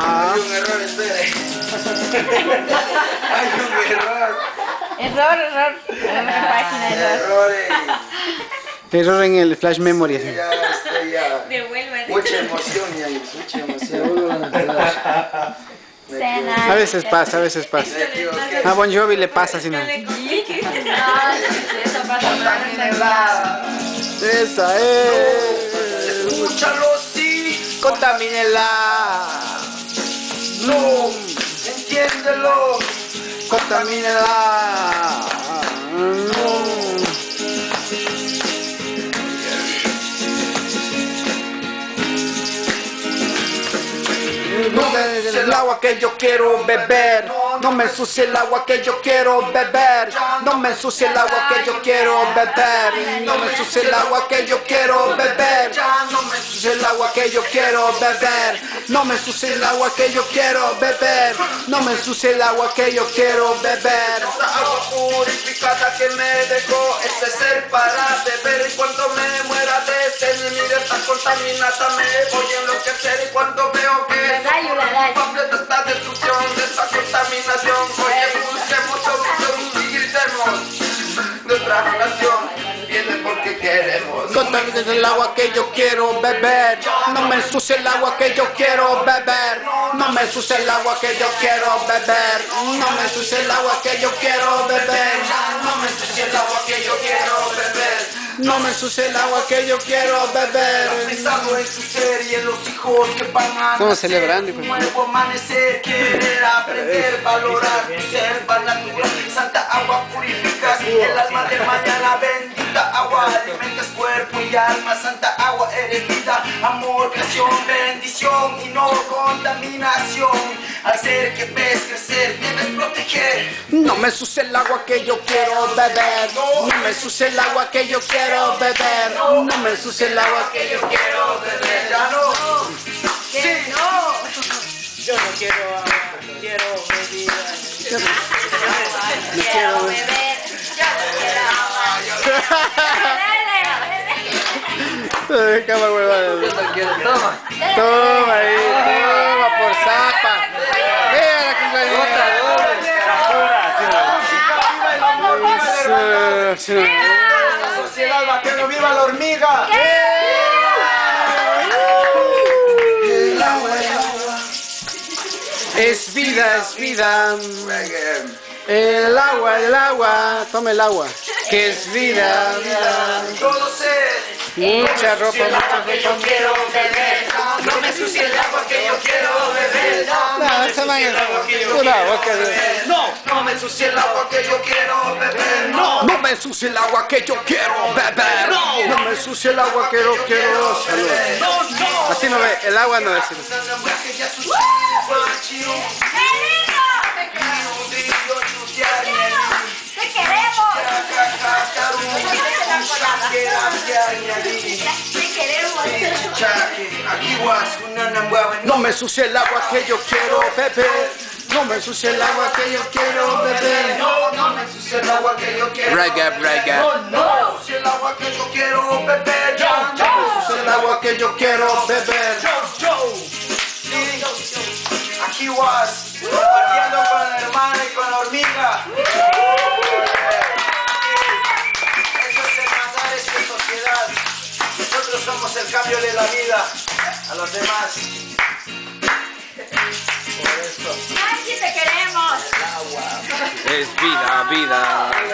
Hay un error, espere. Hay un error. Error, error. En la página, error. Errores. Error en el flash memory. así. Ya estoy ya. Mucha emoción ya, mucha emoción. A veces pasa, a veces pasa. A Bon Jovi le pasa así, ¿no? No, eso pasa más Esa es. Escúchalo, sí. Contamínela. No. Entiéndelo. Contamínela. No. No ensucie el agua que yo quiero beber. No me ensucie el agua que yo quiero beber. No me ensucie el agua que yo quiero beber. No me ensucie el agua que yo quiero beber. No me ensucie el agua que yo quiero beber. No me ensucie el agua que yo quiero beber. No me ensucie el agua que yo quiero beber. Esta agua purificada que me dejó este ser para beber y cuando me muera de sed mi vida está contaminada me voy a enloquecer y cuando veo que Contamina el agua que yo quiero beber. No me ensucie el agua que yo quiero beber. No me ensucie el agua que yo quiero beber. No me ensucie el agua que yo quiero beber. no me ensucie el agua que yo quiero beber No me ensucie el agua que yo quiero beber. Pensando en su ser y en los hijos que van a Estamos celebrando. Un nuevo amanecer, querer aprender, valorar, ser natural. Santa agua purifica el alma de mañana, bendita agua, alimentas alma. Santa agua eres vida, amor, creación, bendición y no contaminación. Al ser que ves crecer, debes proteger. No me ensucie el agua que yo quiero beber. No me ensucie el agua que yo quiero beber. No me ensucie el agua que yo quiero beber. Ya no. Sí, no. Yo no quiero agua, quiero bebida. No quiero beber. Huevada. Toma. Toma ahí, toma por zapa. Vea la sí. La sociedad vaquero, viva la hormiga. El agua, el agua. Es vida, es vida. El agua, el agua. Toma el agua. Que es vida, vida. Todo ser. Mucha ropa, mucha que yo ropa. quiero beber. No me ensucie el agua que yo quiero beber. No, esa vaina. Pura agua que- No, no me ensucie el agua que yo quiero beber. No. No me ensucie el agua que yo quiero beber. No me ensucie el agua que yo quiero salud. No, no. Así no ve, el agua no es. No me ensucie el agua que yo quiero beber. No me ensucie el agua que yo quiero beber. No, no me ensucie el agua que yo quiero Reggae, reggae. No, no me ensucie el agua que yo quiero beber Yo, No me ensucie el agua que yo quiero beber. yo, yo aquí was demás Por eso ¡Ay, sí te queremos! Es vida, vida.